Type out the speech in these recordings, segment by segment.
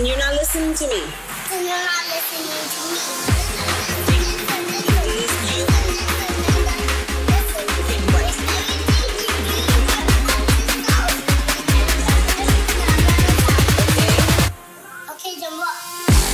And you're not listening to me. And you're not listening to me. Okay, jumbo.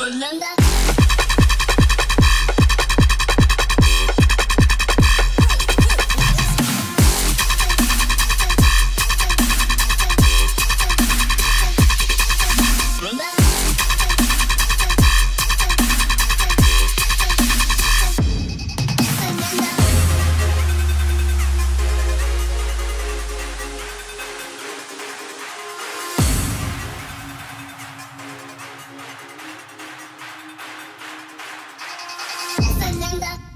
Remember? the